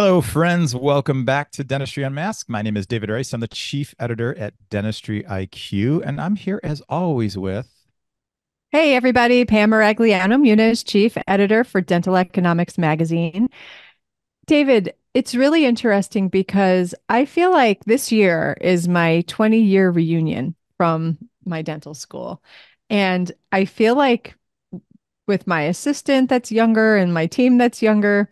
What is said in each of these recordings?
Hello, friends. Welcome back to Dentistry Unmasked. My name is David Rice. I'm the chief editor at Dentistry IQ, and I'm here as always with. Hey, everybody. Pam Maragliano Muniz, chief editor for Dental Economics Magazine. David, it's really interesting because I feel like this year is my 20 year reunion from my dental school. And I feel like with my assistant that's younger and my team that's younger,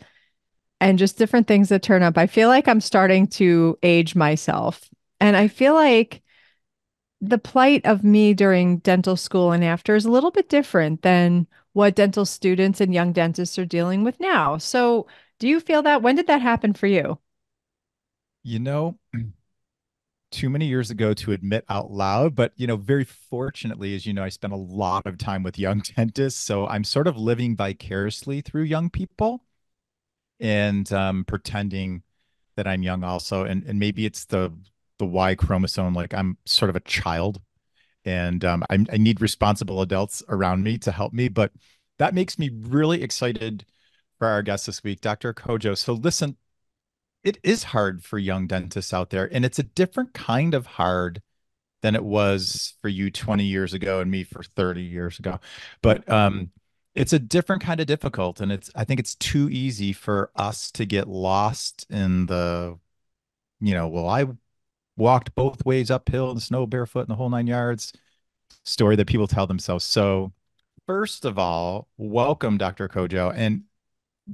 and just different things that turn up. I feel like I'm starting to age myself. And I feel like the plight of me during dental school and after is a little bit different than what dental students and young dentists are dealing with now. So, do you feel that? When did that happen for you? You know, too many years ago to admit out loud, but you know, very fortunately, as you know, I spent a lot of time with young dentists, so I'm sort of living vicariously through young people and um, pretending that I'm young also. And and maybe it's the the Y chromosome, like I'm sort of a child and um, I, I need responsible adults around me to help me. But that makes me really excited for our guest this week, Dr. Codjoe. So listen, it is hard for young dentists out there, and it's a different kind of hard than it was for you 20 years ago and me for 30 years ago. But um, it's a different kind of difficult and it's i think it's too easy for us to get lost in the you know well i walked both ways uphill in the snow barefoot in the whole nine yards story that people tell themselves. So first of all welcome dr Codjoe and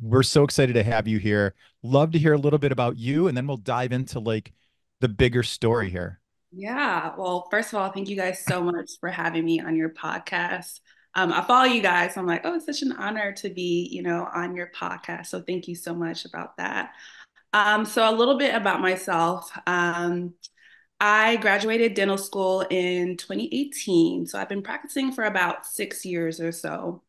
we're so excited to have you here. Love to hear a little bit about you and then we'll dive into like the bigger story here. Yeah well first of all thank you guys so much for having me on your podcast um, I follow you guys. I'm like, oh, it's such an honor to be, you know, on your podcast. So thank you so much about that. Um, so a little bit about myself. Um, I graduated dental school in 2018. So I've been practicing for about six years or so,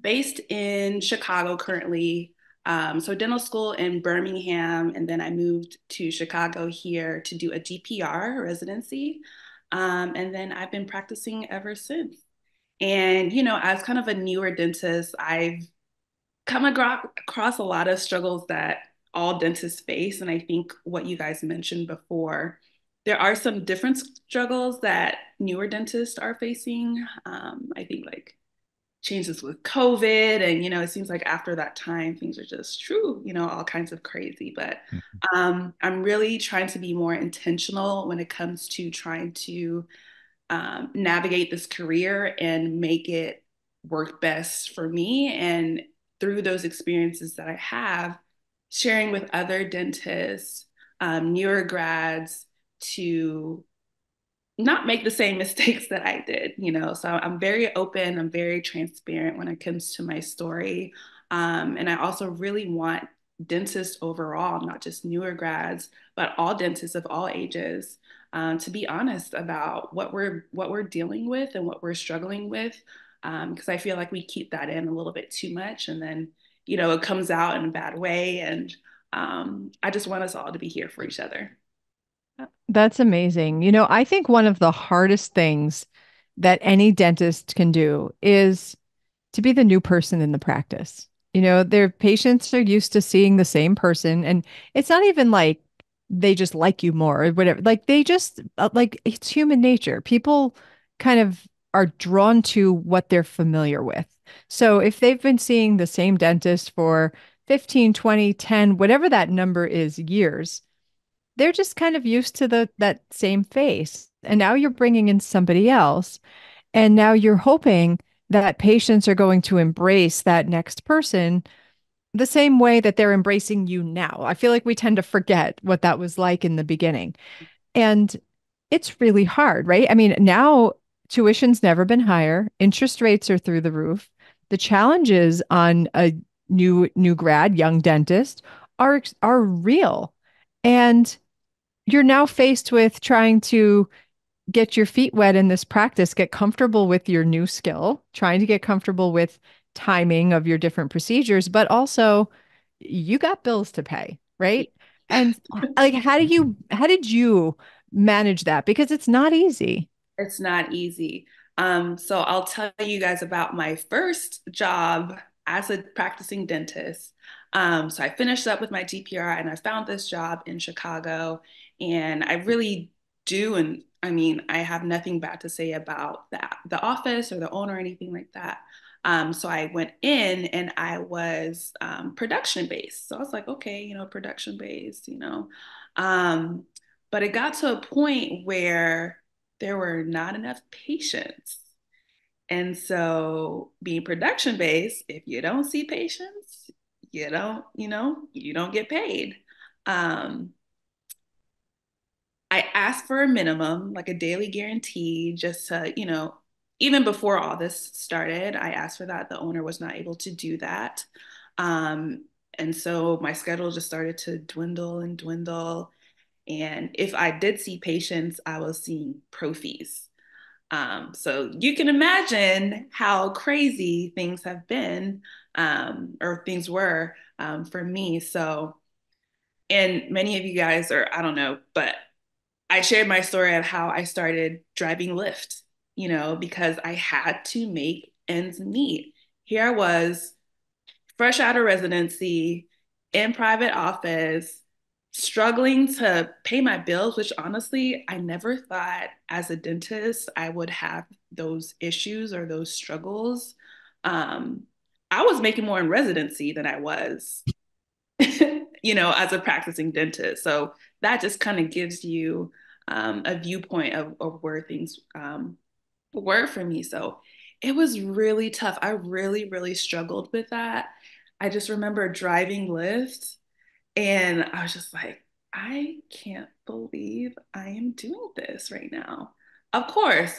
based in Chicago currently. Um, so dental school in Birmingham, and then I moved to Chicago here to do a GPR residency. Um, and then I've been practicing ever since. And, you know, as kind of a newer dentist, I've come across a lot of struggles that all dentists face. And I think what you guys mentioned before, there are some different struggles that newer dentists are facing. Um, I think like changes with COVID, and you know, it seems like after that time, things are just true, you know, all kinds of crazy. But mm-hmm. um, I'm really trying to be more intentional when it comes to trying to um, navigate this career and make it work best for me. And through those experiences that I have, sharing with other dentists, um, newer grads to not make the same mistakes that I did, you know. So I'm very open, I'm very transparent when it comes to my story. Um, and I also really want dentists overall, not just newer grads, but all dentists of all ages um, to be honest about what we're what we're dealing with and what we're struggling with because um, I feel like we keep that in a little bit too much and then you know it comes out in a bad way and um, I just want us all to be here for each other. That's amazing. You know, I think one of the hardest things that any dentist can do is to be the new person in the practice. You know, their patients are used to seeing the same person and it's not even like they just like you more or whatever. Like they just uh, like it's human nature. People kind of are drawn to what they're familiar with. So if they've been seeing the same dentist for 15, 20, 10, whatever that number is years, they're just kind of used to the that same face. And now you're bringing in somebody else and now you're hoping that patients are going to embrace that next person the same way that they're embracing you now. I feel like we tend to forget what that was like in the beginning. And it's really hard, right? I mean, now tuition's never been higher, interest rates are through the roof. The challenges on a new new grad, young dentist are are real. And you're now faced with trying to get your feet wet in this practice, get comfortable with your new skill, trying to get comfortable with timing of your different procedures, but also you got bills to pay, right? And like how do you how did you manage that because it's not easy. It's not easy. Um, so I'll tell you guys about my first job as a practicing dentist. Um, so I finished up with my GPR and I found this job in Chicago. And I really do, and I mean, I have nothing bad to say about the, the office or the owner or anything like that. Um, so I went in and I was um, production based. So I was like, okay, you know, production based, you know. Um, but it got to a point where there were not enough patients. And so being production based, if you don't see patients, you don't, you know, you don't get paid. Um, I asked for a minimum, like a daily guarantee, just to, you know, even before all this started, I asked for that. The owner was not able to do that. Um, and so my schedule just started to dwindle and dwindle. And if I did see patients, I was seeing prophies. Um, so you can imagine how crazy things have been um, or things were um, for me. So, and many of you guys are, I don't know, but I shared my story of how I started driving Lyft, you know, because I had to make ends meet. Here I was, fresh out of residency, in private office, struggling to pay my bills, which honestly, I never thought as a dentist I would have those issues or those struggles. Um, I was making more in residency than I was, you know, as a practicing dentist. So that just kind of gives you um, a viewpoint of, of where things um, were for me. So it was really tough. I really, really struggled with that. I just remember driving Lyft and I was just like, I can't believe I am doing this right now. Of course,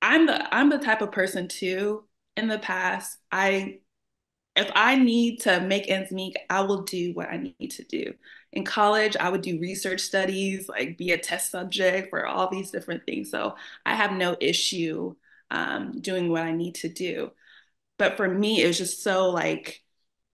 I'm the I'm the type of person too. In the past, I if I need to make ends meet, I will do what I need to do. In college, I would do research studies, like be a test subject for all these different things. So I have no issue um, doing what I need to do. But for me, it was just so like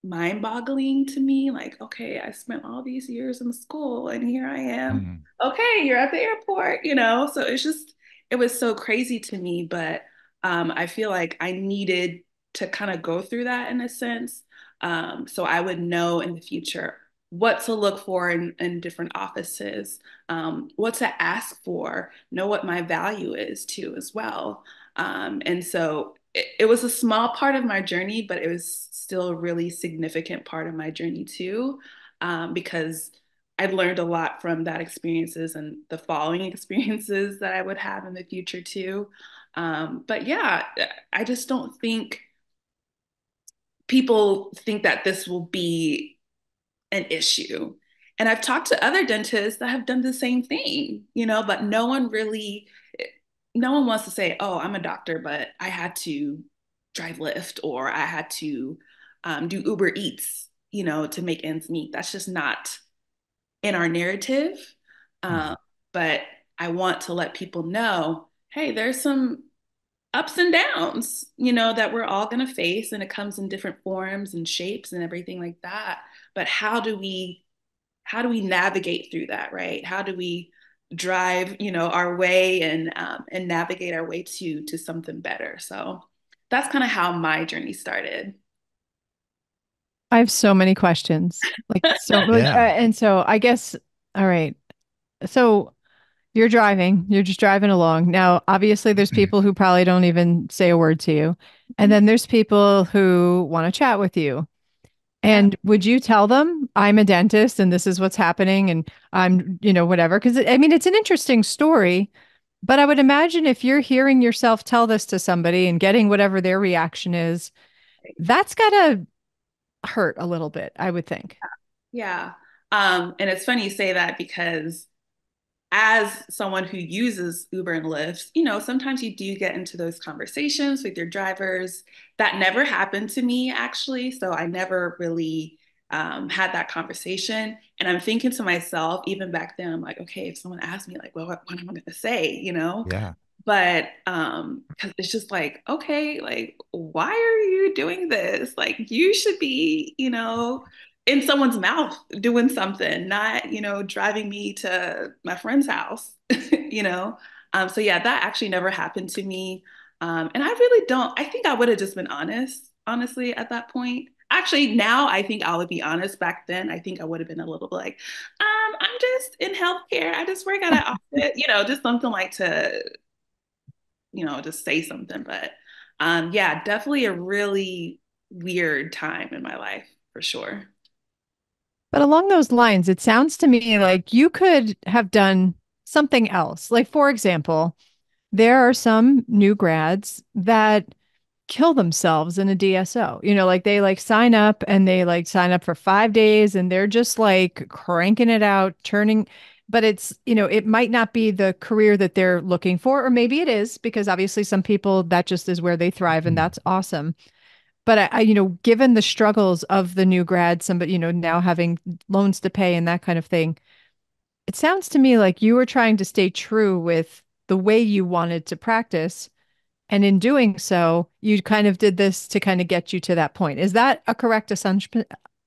mind boggling to me. Like, okay, I spent all these years in school and here I am. Mm-hmm. Okay, you're at the airport, you know? So it's just, it was so crazy to me. But um, I feel like I needed to kind of go through that in a sense. Um, so I would know in the future what to look for in, in different offices, um, what to ask for, know what my value is too as well. Um, and so it, it, was a small part of my journey, but it was still a really significant part of my journey too, um, because I learned a lot from that experiences and the following experiences that I would have in the future too. Um, but yeah, I just don't think people think that this will be an issue. And I've talked to other dentists that have done the same thing, you know, but no one really, no one wants to say, oh, I'm a doctor, but I had to drive Lyft or I had to um, do Uber Eats, you know, to make ends meet. That's just not in our narrative. Uh, but I want to let people know hey, there's some ups and downs, you know, that we're all going to face, and it comes in different forms and shapes and everything like that. But how do we, how do we navigate through that, right? How do we drive, you know, our way and um, and navigate our way to to something better? So that's kind of how my journey started. I have so many questions, like so, yeah. uh, and so I guess, all right, so you're driving, you're just driving along. Now, obviously, there's mm-hmm. people who probably don't even say a word to you. And then there's people who want to chat with you. And would you tell them I'm a dentist and this is what's happening and I'm, you know, whatever? Because I mean, it's an interesting story, but I would imagine if you're hearing yourself tell this to somebody and getting whatever their reaction is, that's got to hurt a little bit, I would think. Yeah. Um, and it's funny you say that because as someone who uses Uber and Lyft, you know, sometimes you do get into those conversations with your drivers. That never happened to me, actually. So I never really um, had that conversation. And I'm thinking to myself, even back then, I'm like, okay, if someone asked me, like, well, what, what am I going to say? You know? Yeah. But um, because it's just like, okay, like, why are you doing this? Like, you should be, you know, in someone's mouth doing something, not, you know, driving me to my friend's house, you know? Um, so yeah, that actually never happened to me. Um, and I really don't, I think I would have just been honest, honestly, at that point. actually now I think I would be honest. Back then, I think I would have been a little bit like, um, I'm just in healthcare. I just work at an office, you know, just something like to, you know, just say something. But um, yeah, definitely a really weird time in my life for sure. But along those lines, it sounds to me like you could have done something else. Like, for example, there are some new grads that kill themselves in a DSO. You know, like they like sign up and they like sign up for 5 days and they're just like cranking it out, turning but it's, you know, it might not be the career that they're looking for or maybe it is because obviously some people that just is where they thrive and mm-hmm. that's awesome. But I, I you know, given the struggles of the new grad, somebody, you know, now having loans to pay and that kind of thing, it sounds to me like you were trying to stay true with the way you wanted to practice and in doing so, you kind of did this to kind of get you to that point. Is that a correct assumption?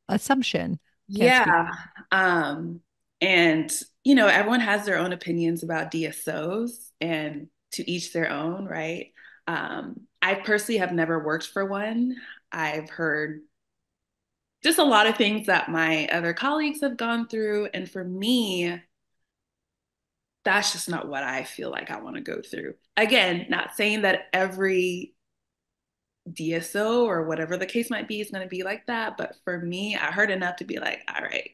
Assumption. yeah. Um, and you know, everyone has their own opinions about DSOs, and to each their own, right? Um, I personally have never worked for one. I've heard just a lot of things that my other colleagues have gone through, and for me, that's just not what I feel like I want to go through. Again, not saying that every DSO or whatever the case might be is going to be like that, but for me, I heard enough to be like, all right,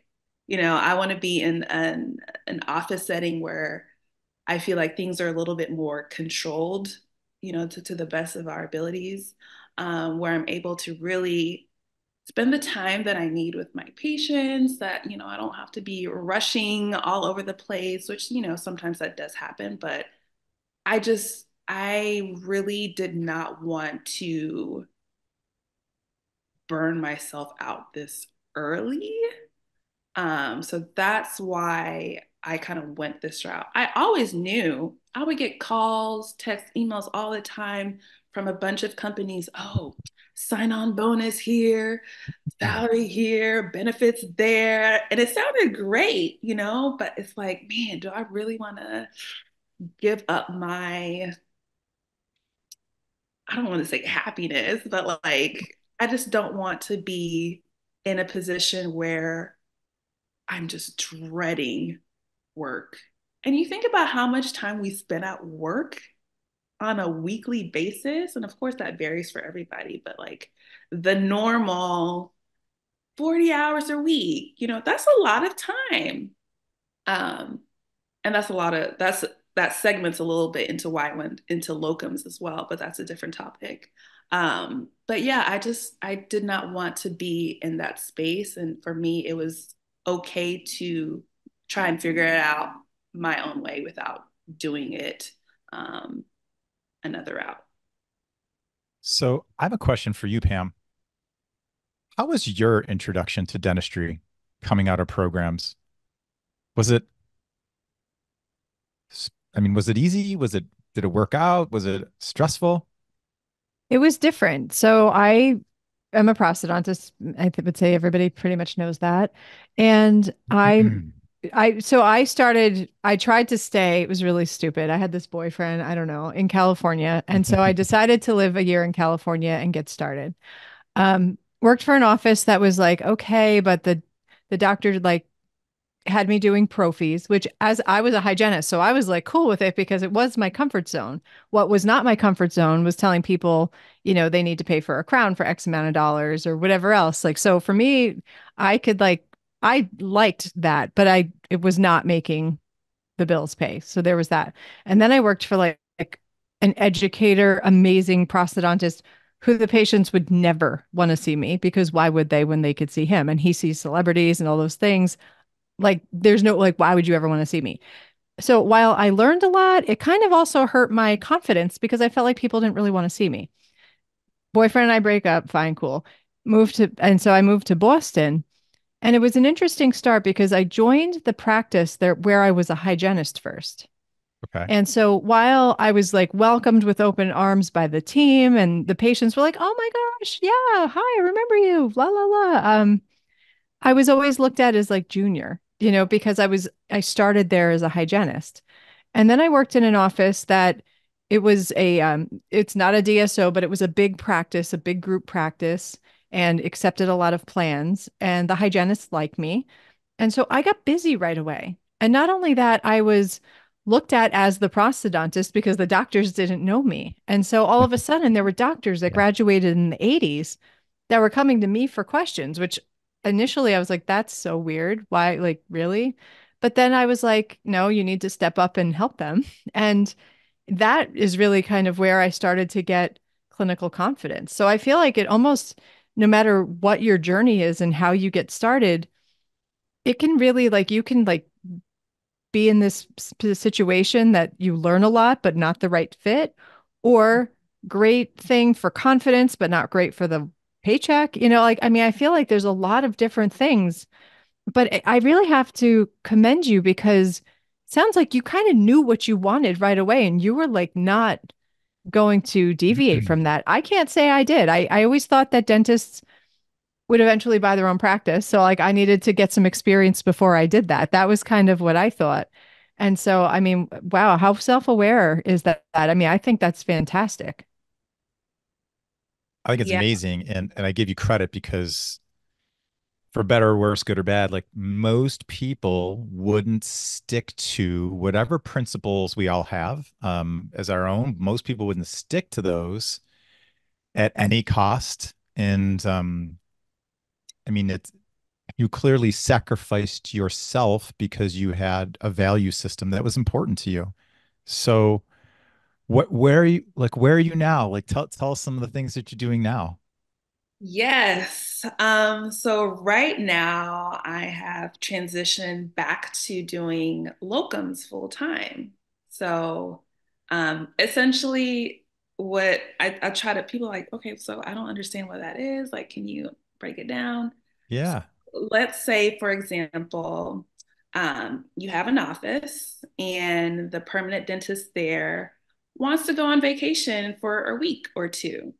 you know, I want to be in an an office setting where I feel like things are a little bit more controlled, you know, to, to the best of our abilities, um, where I'm able to really spend the time that I need with my patients, that, you know, I don't have to be rushing all over the place, which, you know, sometimes that does happen. But I just, I really did not want to burn myself out this early. Um, so that's why I kind of went this route. I always knew I would get calls, texts, emails all the time from a bunch of companies. Oh, sign on bonus here, salary here, benefits there. And it sounded great, you know, but it's like, man, do I really want to give up my, I don't want to say happiness, but like, I just don't want to be in a position where I'm just dreading work. And you think about how much time we spend at work on a weekly basis. And of course, that varies for everybody, but like the normal 40 hours a week, you know, that's a lot of time. Um, and that's a lot of, that's, that segments a little bit into why I went into locums as well, but that's a different topic. Um, but yeah, I just, I did not want to be in that space. And for me, it was okay to try and figure it out my own way without doing it um, another route. So I have a question for you, Pam. How was your introduction to dentistry coming out of programs? Was it, I mean, was it easy? Was it, did it work out? Was it stressful? It was different. So I am a prosthodontist. I would say everybody pretty much knows that. And I I so I started I tried to stay. It was really stupid. I had this boyfriend, I don't know, in California. And so I decided to live a year in California and get started. Um worked for an office that was like okay, but the the doctor like had me doing prophies, which as I was a hygienist, so I was like cool with it because it was my comfort zone. What was not my comfort zone was telling people, you know, they need to pay for a crown for X amount of dollars or whatever else. Like so for me, I could like I liked that, but I it was not making the bills pay. So there was that. And then I worked for like, like an educator, amazing prosthodontist who the patients would never want to see me because why would they when they could see him? And he sees celebrities and all those things. Like there's no like why would you ever want to see me? So while i learned a lot it kind of also hurt my confidence because i felt like people didn't really want to see me. Boyfriend and i break up fine cool. Moved to and so i moved to boston and it was an interesting start because I joined the practice there where I was a hygienist first. Okay. And so while I was like welcomed with open arms by the team and the patients were like, "Oh my gosh, yeah, hi, I remember you." La la la. Um I was always looked at as like junior, you know, because I was I started there as a hygienist. And then I worked in an office that it was a um it's not a DSO, but it was a big practice, a big group practice and accepted a lot of plans. And the hygienists liked me. And so I got busy right away. And not only that, I was looked at as the prosthodontist because the doctors didn't know me. And so all of a sudden, there were doctors that graduated in the 80s that were coming to me for questions, which initially I was like, that's so weird. Why? Like, really? But then I was like, no, you need to step up and help them. And that is really kind of where I started to get clinical confidence. So I feel like it almost, no matter what your journey is and how you get started, it can really like you can like be in this situation that you learn a lot but not the right fit or great thing for confidence but not great for the paycheck you know like i mean i feel like there's a lot of different things but i really have to commend you because sounds like you kind of knew what you wanted right away and you were like not going to deviate mm-hmm. from that i can't say i did i, I always thought that dentists would eventually buy their own practice. So like I needed to get some experience before I did that. That was kind of what I thought. And so I mean, wow, how self-aware is that? I mean, I think that's fantastic. I think it's yeah. amazing and and I give you credit because for better or worse, good or bad, like most people wouldn't stick to whatever principles we all have um, as our own. Most people wouldn't stick to those at any cost. And um, I mean, it's you clearly sacrificed yourself because you had a value system that was important to you. So what where are you like where are you now? Like tell tell us some of the things that you're doing now. Yes. Um, so right now I have transitioned back to doing locums full time. So um, essentially what I, I try to people like, okay, so I don't understand what that is. Like, can you break it down. Yeah. So let's say, for example, um, you have an office and the permanent dentist there wants to go on vacation for a week or two.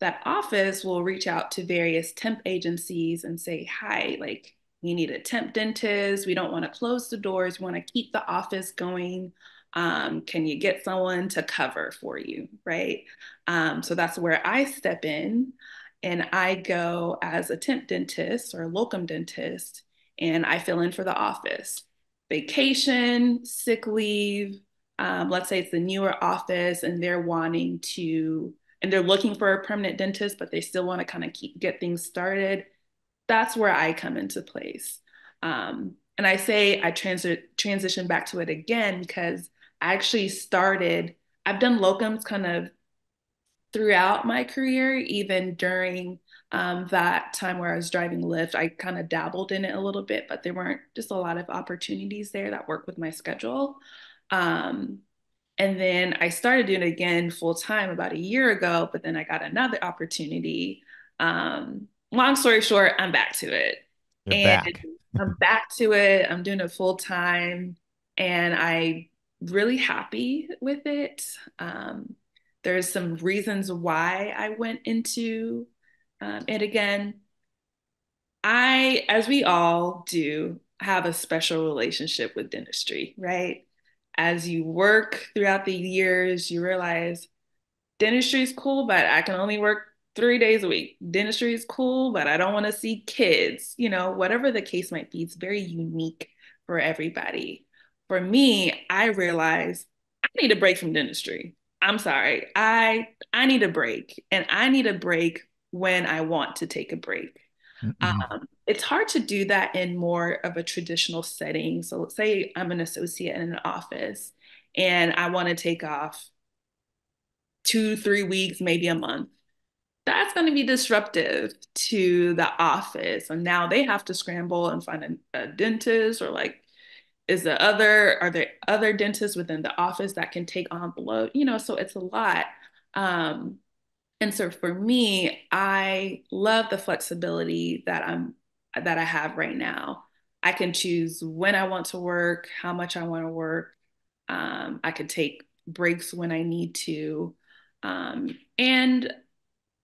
That office will reach out to various temp agencies and say, Hi, like, we need a temp dentist. We don't want to close the doors. We want to keep the office going. Um, can you get someone to cover for you? Right. Um, so that's where I step in and I go as a temp dentist or a locum dentist, and I fill in for the office. Vacation, sick leave. Um, let's say it's the newer office, and they're wanting to, and they're looking for a permanent dentist, but they still want to kind of keep get things started. That's where I come into place. Um, and I say I transit transition back to it again because I actually started. I've done locums kind of throughout my career, even during um, that time where I was driving Lyft, I kind of dabbled in it a little bit, but there weren't just a lot of opportunities there that work with my schedule. Um, and then I started doing it again full time about a year ago, but then I got another opportunity. Um, long story short, I'm back to it. You're and back. I'm back to it. I'm doing it full time and I'm really happy with it. Um, there's some reasons why I went into um, it again. I, as we all do, have a special relationship with dentistry, right? As you work throughout the years, you realize dentistry is cool, but I can only work three days a week. Dentistry is cool, but I don't want to see kids. You know, whatever the case might be, it's very unique for everybody. For me, I realized I need a break from dentistry. I'm sorry. I I need a break, and I need a break when I want to take a break. Um, it's hard to do that in more of a traditional setting. So let's say I'm an associate in an office, and I want to take off two, three weeks, maybe a month. That's going to be disruptive to the office, and now they have to scramble and find a, a dentist or like is there other are there other dentists within the office that can take on below you know so it's a lot um, and so for me i love the flexibility that i'm that i have right now. I can choose when i want to work how much i want to work. Um, i could take breaks when i need to. Um, and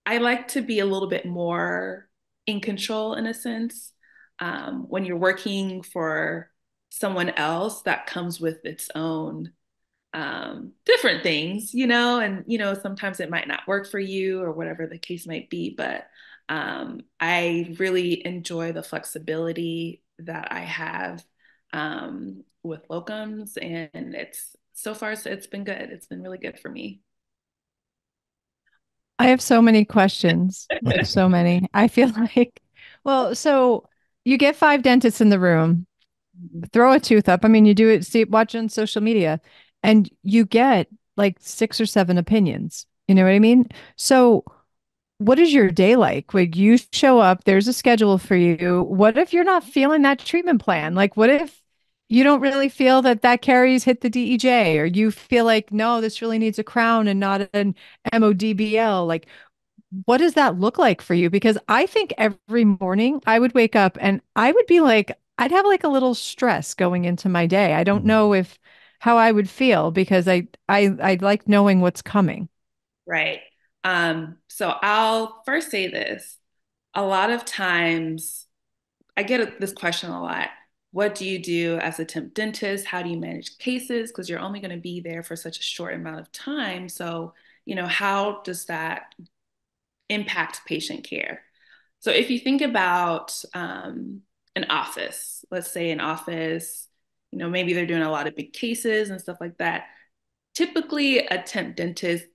i like to be a little bit more in control in a sense. Um, when you're working for someone else that comes with its own um, different things, you know, and you know sometimes it might not work for you or whatever the case might be. But Um, I really enjoy the flexibility that I have um, with locums, and it's so far so it's been good. It's been really good for me. I have so many questions, so many. I feel like, well, so you get five dentists in the room, throw a tooth up. I mean, you do it, see, watch on social media, and you get like six or seven opinions. You know what I mean? So, what is your day like? When you show up, there's a schedule for you. What if you're not feeling that treatment plan? Like, what if you don't really feel that that caries hit the DEJ, or you feel like, no, this really needs a crown and not an MODBL? Like, what does that look like for you? Because I think every morning I would wake up and I would be like, I'd have like a little stress going into my day. I don't mm-hmm. know if how I would feel because I I I like knowing what's coming. Right. Um, so I'll first say this. A lot of times I get this question a lot. What do you do as a temp dentist? How do you manage cases? Because you're only going to be there for such a short amount of time. So, you know, how does that impact patient care? So, if you think about um, an office, let's say an office, you know, maybe they're doing a lot of big cases and stuff like that. Typically, a temp dentist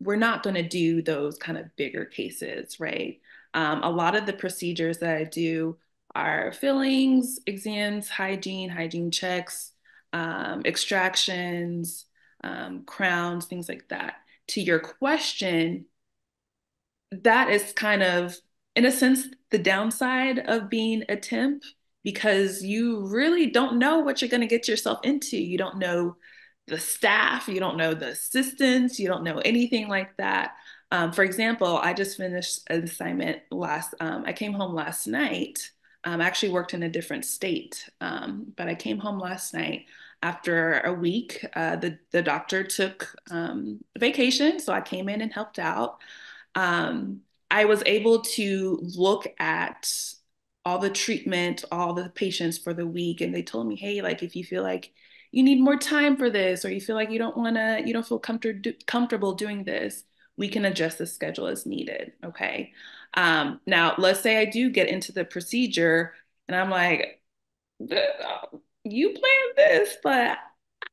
we're not going to do those kind of bigger cases, right? Um, a lot of the procedures that I do are fillings, exams, hygiene, hygiene checks, um, extractions, um, crowns, things like that. To your question, that is kind of, in a sense, the downside of being a temp because you really don't know what you're going to get yourself into. You don't know the staff, you don't know the assistants, you don't know anything like that. Um, for example, I just finished an assignment last, um, I came home last night. Um, I actually worked in a different state, um, but I came home last night after a week. Uh, the, the doctor took um, vacation, so I came in and helped out. Um, I was able to look at all the treatment, all the patients for the week, and they told me, hey, like if you feel like you need more time for this or you feel like you don't want to you don't feel comfort- comfortable doing this we can adjust the schedule as needed okay? Um, now let's say i do get into the procedure and i'm like you planned this but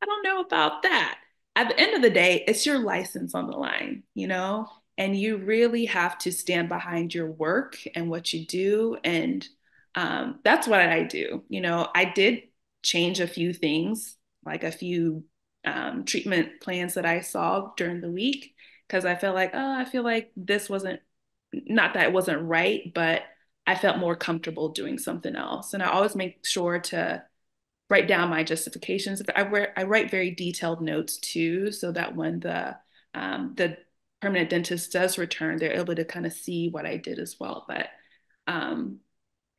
i don't know about that. At the end of the day it's your license on the line you know? And you really have to stand behind your work and what you do and um, that's what i do you know? I did change a few things like a few um, treatment plans that I saw during the week because I felt like, oh, I feel like this wasn't, not that it wasn't right, but I felt more comfortable doing something else. And I always make sure to write down my justifications. I, write, I write very detailed notes too, so that when the um, the permanent dentist does return, they're able to kind of see what I did as well. But um,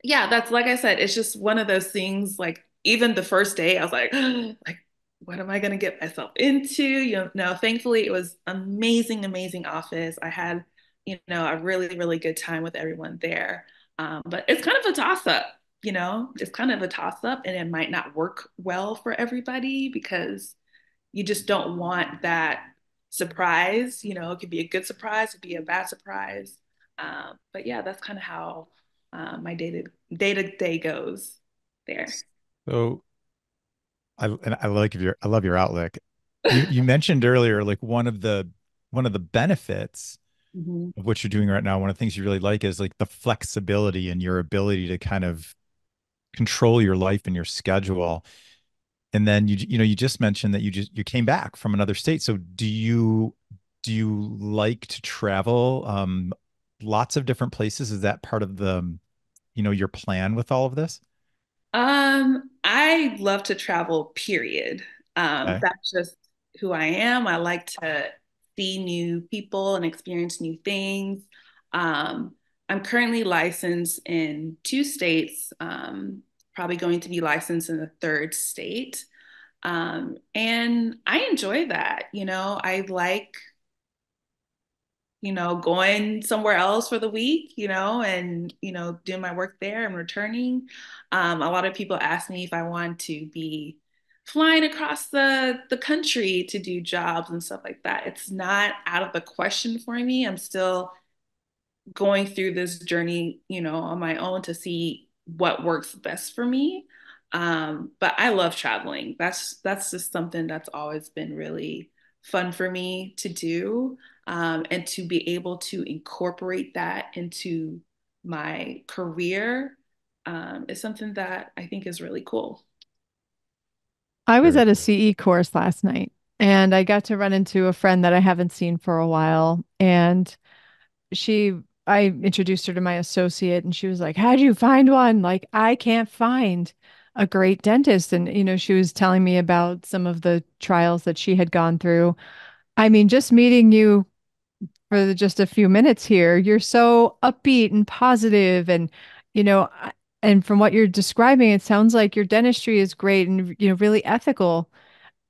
yeah, that's like I said, it's just one of those things like even the first day, I was like, like, what am I going to get myself into? You know, thankfully it was amazing, amazing office. I had, you know, a really, really good time with everyone there. Um, but it's kind of a toss up, you know, it's kind of a toss up and it might not work well for everybody because you just don't want that surprise. You know, it could be a good surprise, it could be a bad surprise. Um, but yeah, that's kind of how uh, my day to day to day goes there. So I and I like your I love your outlook. You, you mentioned earlier like one of the one of the benefits mm-hmm. of what you're doing right now. One of the things you really like is like the flexibility and your ability to kind of control your life and your schedule. And then you you know you just mentioned that you just you came back from another state. So do you do you like to travel um lots of different places? Is that part of the you know your plan with all of this? Um, I love to travel, period. Um, okay. That's just who I am. I like to see new people and experience new things. Um, I'm currently licensed in two states, um, probably going to be licensed in the third state. Um, and I enjoy that. You know, I like you know, going somewhere else for the week, you know, and, you know, doing my work there and returning. Um, a lot of people ask me if I want to be flying across the, the country to do jobs and stuff like that. It's not out of the question for me. I'm still going through this journey, you know, on my own to see what works best for me. Um, but I love traveling. That's that's just something that's always been really fun for me to do. Um, and to be able to incorporate that into my career um, is something that I think is really cool. I was at a. CE course last night and I got to run into a friend that I haven't seen for a while. And she, I introduced her to my associate and she was like, How'd you find one? Like, I can't find a great dentist. And, you know, she was telling me about some of the trials that she had gone through. I mean, just meeting you for just a few minutes here, you're so upbeat and positive and, you know, and from what you're describing, it sounds like your dentistry is great and, you know, really ethical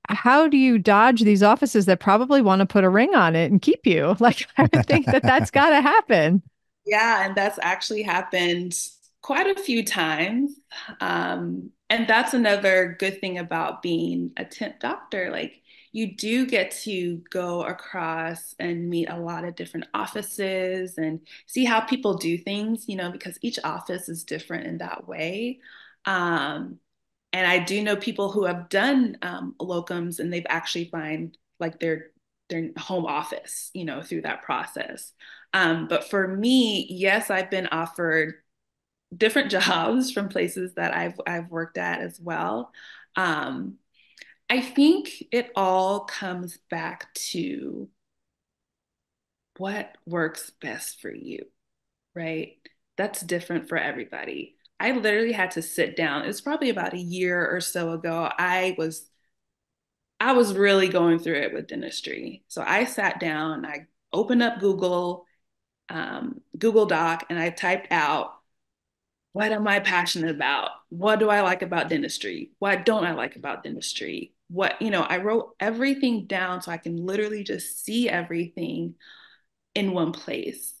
how do you dodge these offices that probably want to put a ring on it and keep you? Like, I would think that that's got to happen. Yeah, and that's actually happened quite a few times. Um, and that's another good thing about being a temp doctor. Like, you do get to go across and meet a lot of different offices and see how people do things, you know, because each office is different in that way. Um, and I do know people who have done um, locums and they've actually find like their their home office, you know, through that process. Um, but for me, yes, I've been offered different jobs from places that I've I've worked at as well. Um, I think it all comes back to what works best for you, right? That's different for everybody. I literally had to sit down. It was probably about a year or so ago. I was I was really going through it with dentistry. So I sat down, I opened up Google, um, Google Doc, and I typed out what am I passionate about? What do I like about dentistry? What don't I like about dentistry? What, you know, I wrote everything down so I can literally just see everything in one place.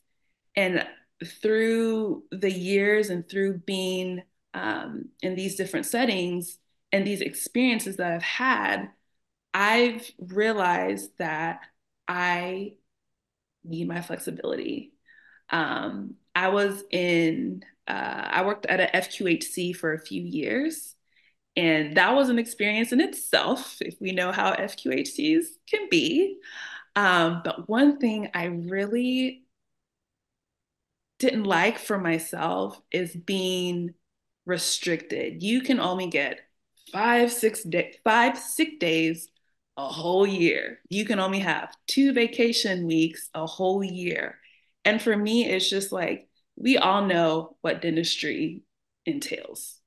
And through the years and through being um, in these different settings and these experiences that I've had, I've realized that I need my flexibility. Um, I was in, uh, I worked at a FQHC for a few years, and that was an experience in itself, if we know how FQHCs can be. Um, but one thing I really didn't like for myself is being restricted. You can only get five, six day, five sick days a whole year. You can only have two vacation weeks a whole year. And for me, it's just like we all know what dentistry entails,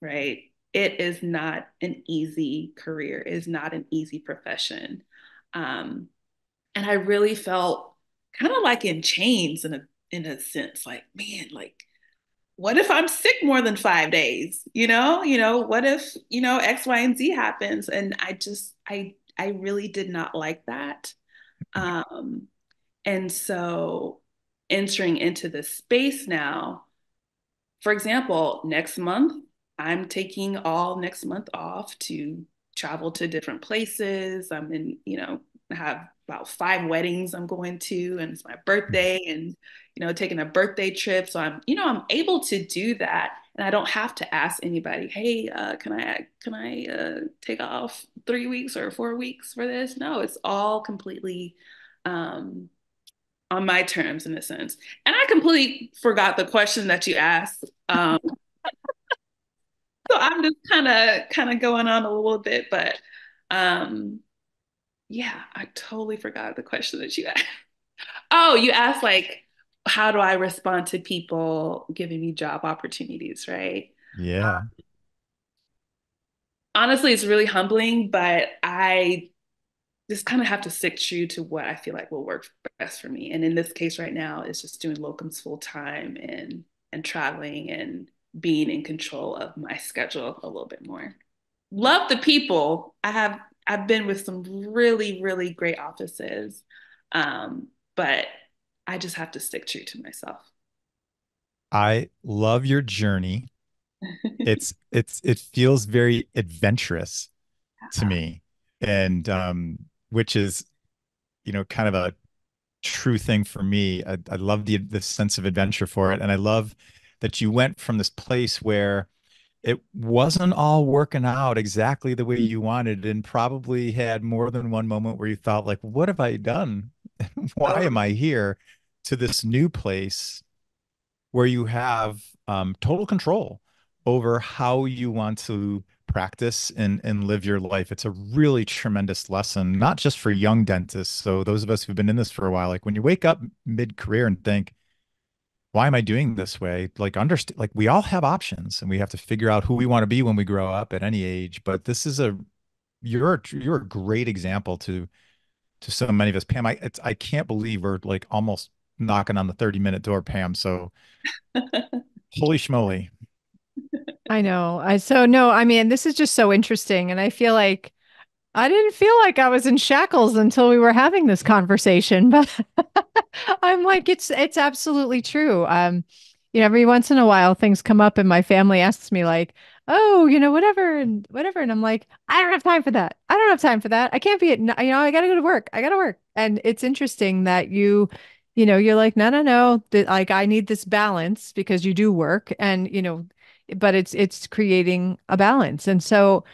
right? It is not an easy career, it is not an easy profession. Um, and I really felt kind of like in chains in a in a sense, like, man, like what if I'm sick more than five days? You know, you know, what if, you know, X, Y, and Z happens? And I just, I, I really did not like that. Um, and so entering into the space now, for example, next month, I'm taking all next month off to travel to different places. I'm in, you know, I have about five weddings I'm going to, and it's my birthday, and you know, taking a birthday trip. So I'm, you know, I'm able to do that, and I don't have to ask anybody, hey, uh, can I can I uh, take off three weeks or four weeks for this? No, it's all completely um, on my terms in a sense. And I completely forgot the question that you asked. Um, so I'm just kind of kind of going on a little bit, but um, yeah, I totally forgot the question that you asked. Oh, you asked like, how do I respond to people giving me job opportunities, right? Yeah. Honestly, it's really humbling, but I just kind of have to stick true to what I feel like will work best for me. And in this case right now, it's just doing locums full time and and traveling and being in control of my schedule a little bit more. Love the people. I have I've been with some really, really great offices. Um, but I just have to stick true to myself. I love your journey. It's it's it feels very adventurous to me. And um which is, you know, kind of a true thing for me. I, I love the the sense of adventure for it, and I love that you went from this place where it wasn't all working out exactly the way you wanted, and probably had more than one moment where you thought, like, "What have I done? Why am I here?" To this new place where you have um, total control over how you want to practice and and live your life. It's a really tremendous lesson, not just for young dentists. So those of us who've been in this for a while, like when you wake up mid-career and think, why am I doing this way? Like understand like we all have options and we have to figure out who we want to be when we grow up at any age. But this is a you're you're a great example to to so many of us. Pam, I it's I can't believe we're like almost knocking on the 30 minute door, Pam. So holy schmoly. I know. I so no, I mean, this is just so interesting. And I feel like I didn't feel like I was in shackles until we were having this conversation, but I'm like, it's it's absolutely true. Um, you know, every once in a while things come up and my family asks me like, oh, you know, whatever and whatever. And I'm like, I don't have time for that. I don't have time for that. I can't be at, you know, I gotta go to work. I gotta work. And it's interesting that you you know, you're like, no, no, no, that like I need this balance because you do work and, you know, but it's it's creating a balance. And so,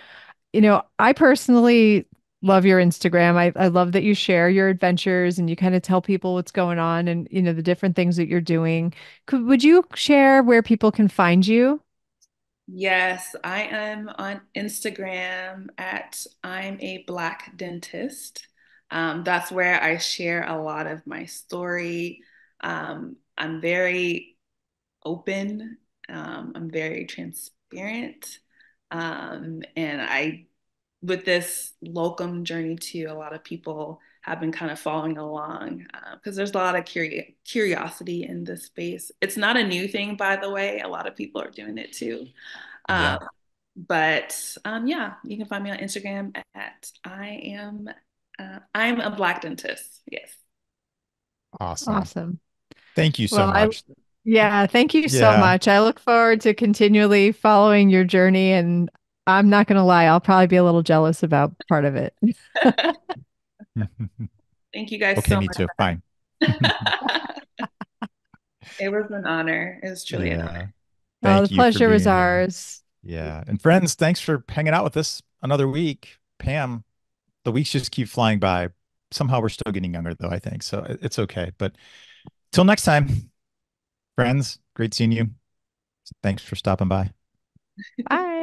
you know, I personally love your Instagram. I, I love that you share your adventures and you kind of tell people what's going on and, you know, the different things that you're doing. Could would you share where people can find you? Yes, I am on Instagram at I'm a Black Dentist. Um, that's where I share a lot of my story. Um, I'm very open, um, I'm very transparent. Um, and I, with this locum journey too, a lot of people have been kind of following along because uh, there's a lot of curi- curiosity in this space. It's not a new thing, by the way. A lot of people are doing it too. Yeah. Um, but um, yeah, you can find me on Instagram at I am uh, I'm a black dentist. Yes. Awesome. Awesome. Thank you so well, much. I, yeah, thank you yeah. so much. I look forward to continually following your journey and I'm not going to lie, I'll probably be a little jealous about part of it. thank you guys okay, so me much. too. Fine. it was an honor. It was truly yeah. an honor. Oh, thank well, the pleasure was ours. Here. Yeah. And friends, thanks for hanging out with us another week. Pam, the weeks just keep flying by. Somehow we're still getting younger, though, I think. So it's okay. But till next time, friends, great seeing you. Thanks for stopping by. Bye.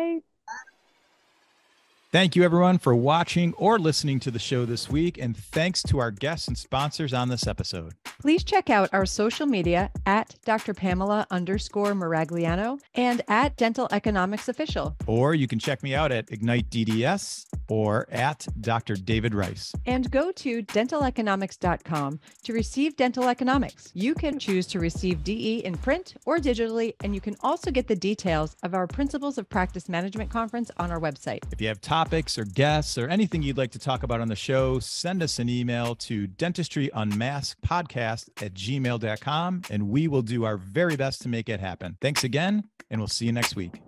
Thank you, everyone, for watching or listening to the show this week. And thanks to our guests and sponsors on this episode. Please check out our social media at Dr. Pamela underscore Maragliano and at Dental Economics Official. Or you can check me out at Ignite DDS or at Dr. David Rice. And go to dentaleconomics.com to receive dental economics. You can choose to receive DE in print or digitally, and you can also get the details of our Principles of Practice Management conference on our website. If you have time, topics or guests or anything you'd like to talk about on the show, send us an email to dentistryunmasked podcast at gmail.com and we will do our very best to make it happen. Thanks again, and we'll see you next week.